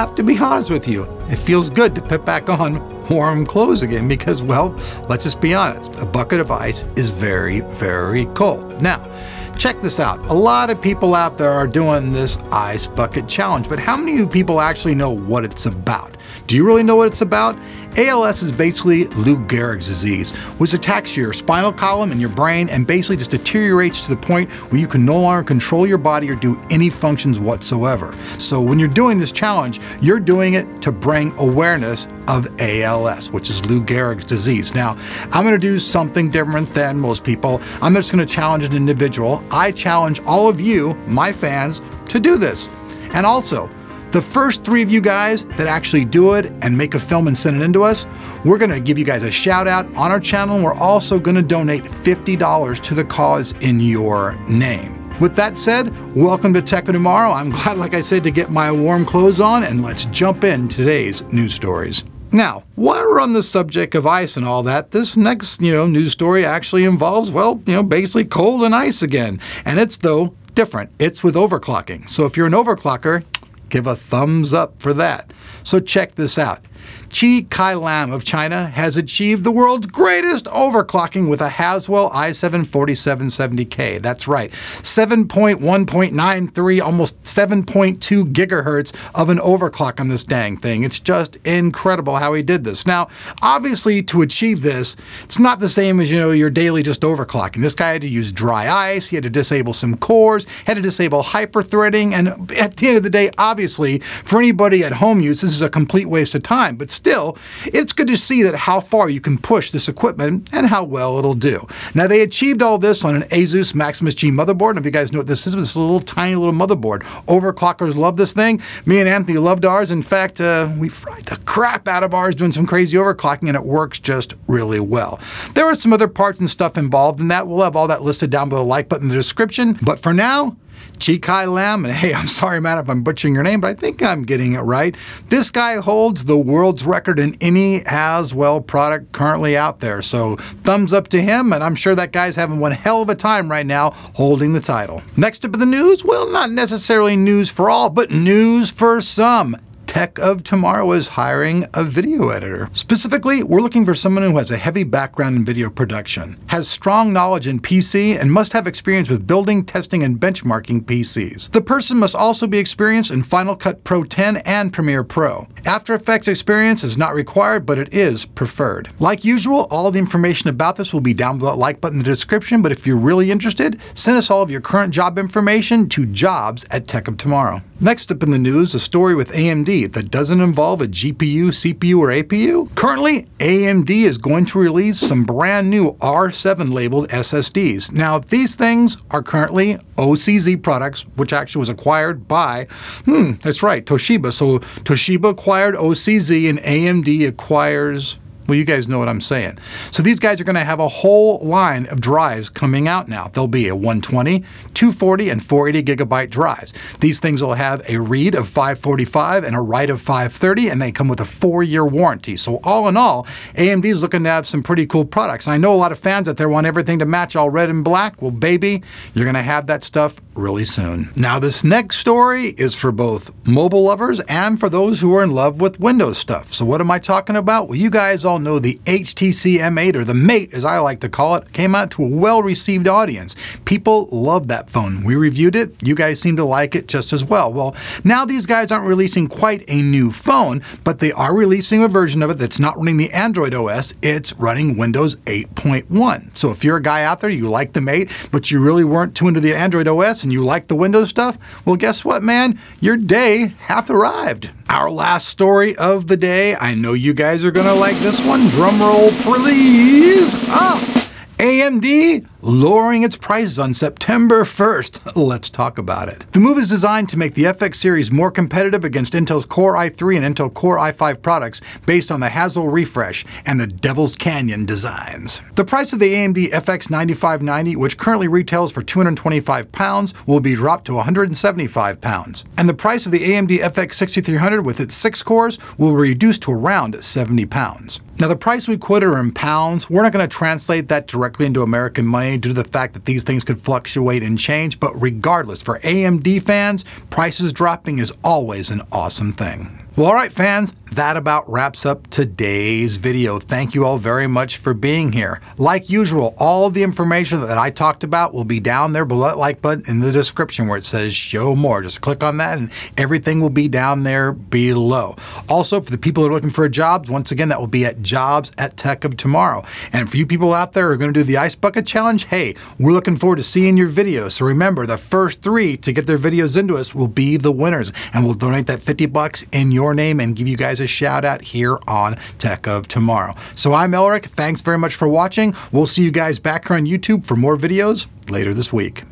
have to be honest with you, it feels good to put back on warm clothes again because, well, let's just be honest, a bucket of ice is very, very cold. Now, check this out. A lot of people out there are doing this ice bucket challenge, but how many people actually know what it's about? Do you really know what it's about? ALS is basically Lou Gehrig's disease, which attacks your spinal column and your brain and basically just deteriorates to the point where you can no longer control your body or do any functions whatsoever. So when you're doing this challenge, you're doing it to bring awareness of ALS, which is Lou Gehrig's disease. Now, I'm going to do something different than most people. I'm just going to challenge an individual. I challenge all of you, my fans, to do this. And also, the first three of you guys that actually do it and make a film and send it in to us, we're to give you guys a shout out on our channel. And We're also to donate $50 to the cause in your name. With that said, welcome to Tech Tomorrow. I'm glad, like I said, to get my warm clothes on and let's jump in today's news stories. Now, while we're on the subject of ice and all that, this next, you know, news story actually involves, well, you know, basically cold and ice again. And it's, though, different. It's with overclocking. So if you're an overclocker, Give a thumbs up for that. So check this out. Chi Kai Lam of China has achieved the world's greatest overclocking with a Haswell i7 4770K. That's right, 7.1.93, almost 7.2 gigahertz of an overclock on this dang thing. It's just incredible how he did this. Now, obviously, to achieve this, it's not the same as, you know, your daily just overclocking. This guy had to use dry ice, he had to disable some cores, had to disable hyperthreading, and at the end of the day, obviously, for anybody at home use, this is a complete waste of time. But still, it's good to see that how far you can push this equipment and how well it'll do. Now, they achieved all this on an Asus Maximus G motherboard. And if you guys know what this is, this is a little tiny little motherboard. Overclockers love this thing. Me and Anthony loved ours. In fact, uh, we fried the crap out of ours doing some crazy overclocking, and it works just really well. There are some other parts and stuff involved in that. We'll have all that listed down below the like button in the description. But for now, Chikai Lam, and hey, I'm sorry, man, if I'm butchering your name, but I think I'm getting it right. This guy holds the world's record in any Haswell product currently out there. So thumbs up to him, and I'm sure that guy's having one hell of a time right now holding the title. Next up in the news, well, not necessarily news for all, but news for some. Tech of Tomorrow is hiring a video editor. Specifically, we're looking for someone who has a heavy background in video production, has strong knowledge in PC, and must have experience with building, testing, and benchmarking PCs. The person must also be experienced in Final Cut Pro 10 and Premiere Pro. After Effects experience is not required, but it is preferred. Like usual, all the information about this will be down below that like button in the description, but if you're really interested, send us all of your current job information to jobs at Tech of Tomorrow. Next up in the news, a story with AMD that doesn't involve a GPU, CPU, or APU. Currently, AMD is going to release some brand new R7 labeled SSDs. Now, these things are currently OCZ products, which actually was acquired by, hmm, that's right, Toshiba. So Toshiba acquired OCZ and AMD acquires well, you guys know what I'm saying. So these guys are going to have a whole line of drives coming out now. There'll be a 120, 240, and 480 gigabyte drives. These things will have a read of 545 and a write of 530, and they come with a four-year warranty. So all in all, AMD is looking to have some pretty cool products. I know a lot of fans out there want everything to match all red and black. Well, baby, you're going to have that stuff really soon. Now, this next story is for both mobile lovers and for those who are in love with Windows stuff. So what am I talking about? Well, you guys all know the HTC M8, or the Mate as I like to call it, came out to a well-received audience. People loved that phone. We reviewed it. You guys seem to like it just as well. Well, now these guys aren't releasing quite a new phone, but they are releasing a version of it that's not running the Android OS. It's running Windows 8.1. So if you're a guy out there, you like the Mate, but you really weren't too into the Android OS and you like the Windows stuff, well, guess what, man? Your day hath arrived. Our last story of the day. I know you guys are going to like this one. Drum roll, please. Ah. AMD lowering its prices on September 1st. Let's talk about it. The move is designed to make the FX series more competitive against Intel's Core i3 and Intel Core i5 products based on the Haswell refresh and the Devil's Canyon designs. The price of the AMD FX 9590, which currently retails for 225 pounds, will be dropped to 175 pounds. And the price of the AMD FX 6300 with its 6 cores will reduce to around 70 pounds. Now the price we quoted are in pounds. We're not going to translate that directly into American money due to the fact that these things could fluctuate and change, but regardless, for AMD fans, prices dropping is always an awesome thing. Well, all right, fans, that about wraps up today's video. Thank you all very much for being here. Like usual, all the information that I talked about will be down there below that like button in the description where it says show more. Just click on that and everything will be down there below. Also, for the people that are looking for jobs, once again, that will be at jobs at Tech of Tomorrow. And for you people out there who are going to do the Ice Bucket Challenge, hey, we're looking forward to seeing your videos. So remember, the first three to get their videos into us will be the winners. And we'll donate that 50 bucks in your name and give you guys a shout out here on Tech of Tomorrow. So I'm Elric. Thanks very much for watching. We'll see you guys back here on YouTube for more videos later this week.